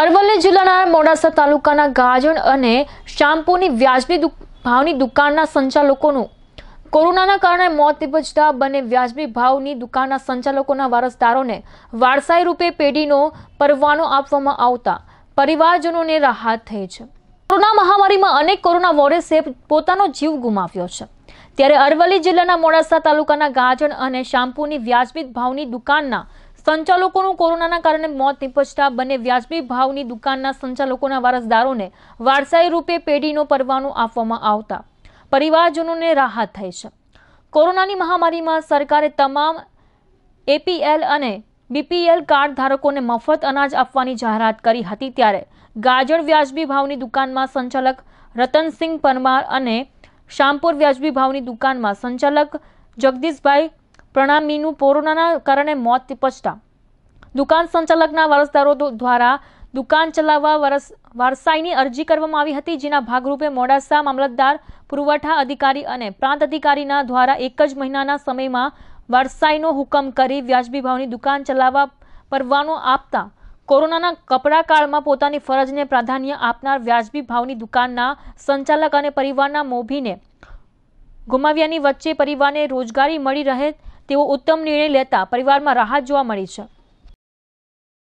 અરવલ્લી જિલ્લાના મોડાસા તાલુકાના ગાજણ અને શામ્પુની વ્યાજબી ભાવની દુકાનના સંચાલકોનું કોરોનાના કારણે મોત નિપજતા બંને વ્યાજબી ભાવની દુકાનના સંચાલકોના વારસદારોને વારસાઈ રૂપે પેઢીનો પરવાનો આપવામાં આવતા પરિવારજનોને રાહત થઈ છે. કોરોના મહામારીમાં અનેક કોરોના વોરિયર્સે પોતાનો જીવ ગુમાવ્યો છે. ત્યારે અરવલ્લી જિલ્લાના મોડાસા તાલુકાના ગાજણ અને શામ્પુની વ્યાજબી ભાવની દુકાનના સંચાલકોનું કોરોનાના કારણે મોત નિપજતા બંને વ્યાજબી ભાવની દુકાનના સંચાલકોના વારસદારોને વારસાઈ રૂપે પેઢીનો પરવાનો આપવામાં આવતા પરિવારજનોને રાહત થઈ છે. કોરોનાની મહામારીમાં સરકારે તમામ એપીએલ અને બીપીએલ કાર્ડ ધારકોને મફત અનાજ આપવાની જાહેરાત કરી હતી ત્યારે ગાજર વ્યાજબી ભાવની દુકાનમાં સંચાલક રતનસિંહ પરમાર અને શામપુર વ્યાજબી ભાવની દુકાનમાં સંચાલક જગદીશભાઈ પ્રણામીનું કોરોનાના કારણે મોત નિપજતા દુકાન સંચાલકના વારસદારો દ્વારા દુકાન ચલાવવા વરસ, વારસાઈની અરજી કરવામાં આવી હતી, જેના ભાગરૂપે મોડાસા મામલતદાર પુરવઠા અધિકારી અને પ્રાંત અધિકારીના દ્વારા એક જ મહિનાના સમયમાં વારસાઈનો હુકમ કરી વ્યાજબી ભાવની દુકાન ચલાવવા પરવાનો આપતા કોરોનાના કપરા કાળમાં પોતાની ફરજને પ્રાધાન્ય આપનાર વ્યાજબી ભાવની દુકાનના સંચાલક અને પરિવારના મોભીને ગુમાવ્યાની વચ્ચે પરિવારને રોજગારી મળી રહે તેવો ઉત્તમ નિર્ણય લેતા પરિવારમાં રાહત જોવા મળી છે.